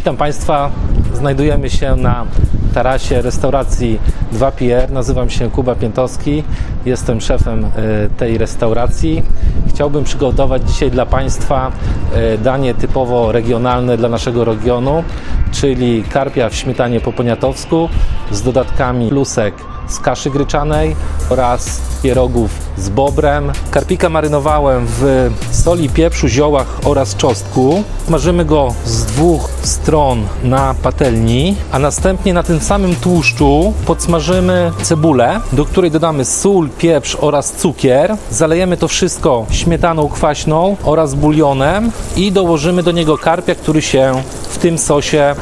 Witam Państwa. Znajdujemy się na tarasie restauracji 2PR. Nazywam się Kuba Piętowski. Jestem szefem e, tej restauracji. Chciałbym przygotować dzisiaj dla Państwa e, danie typowo regionalne dla naszego regionu, czyli karpia w śmietanie po poniatowsku z dodatkami plusek z kaszy gryczanej oraz pierogów z bobrem. Karpika marynowałem w soli, pieprzu, ziołach oraz czosnku. Smażymy go z dwóch stron na patelni, a następnie na tym samym tłuszczu podsmażymy cebulę, do której dodamy sól, pieprz oraz cukier. Zalejemy to wszystko śmietaną kwaśną oraz bulionem i dołożymy do niego karpia, który się w tym sosie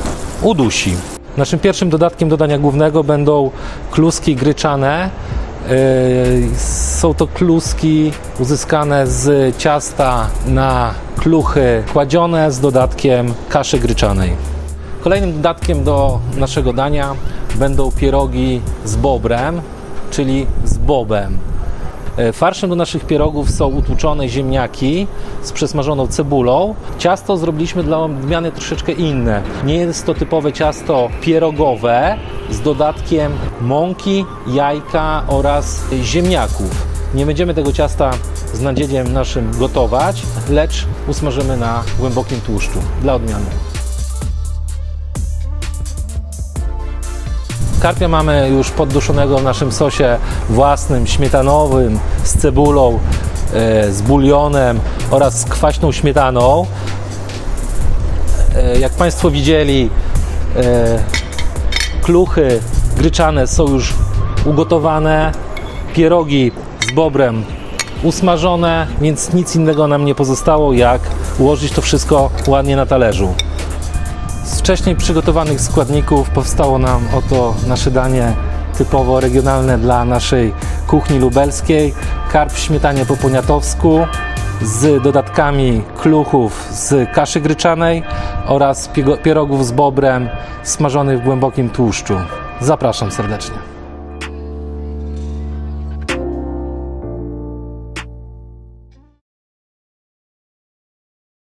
udusi. Naszym pierwszym dodatkiem do dania głównego będą kluski gryczane. Yy, Są to kluski uzyskane z ciasta na kluchy kładzione z dodatkiem kaszy gryczanej. Kolejnym dodatkiem do naszego dania będą pierogi z bobrem, czyli z bobem. E, Farszem do naszych pierogów są utłuczone ziemniaki z przesmażoną cebulą. Ciasto zrobiliśmy dla odmiany troszeczkę inne. Nie jest to typowe ciasto pierogowe z dodatkiem mąki, jajka oraz ziemniaków. Nie będziemy tego ciasta z nadzieniem naszym gotować, lecz usmażymy na głębokim tłuszczu dla odmiany. Karpia mamy już podduszonego w naszym sosie własnym, śmietanowym, z cebulą, e, z bulionem oraz z kwaśną śmietaną. E, Jak Państwo widzieli, e, kluchy gryczane są już ugotowane, pierogi z bobrem usmażone, więc nic innego nam nie pozostało, jak ułożyć to wszystko ładnie na talerzu. Z wcześniej przygotowanych składników powstało nam oto nasze danie typowo regionalne dla naszej kuchni lubelskiej. Karp w śmietanie po poniatowsku z dodatkami kluchów z kaszy gryczanej oraz pierogów z bobrem smażonych w głębokim tłuszczu. Zapraszam serdecznie.